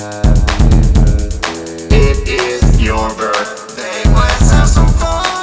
It is your birthday, let's have some fun.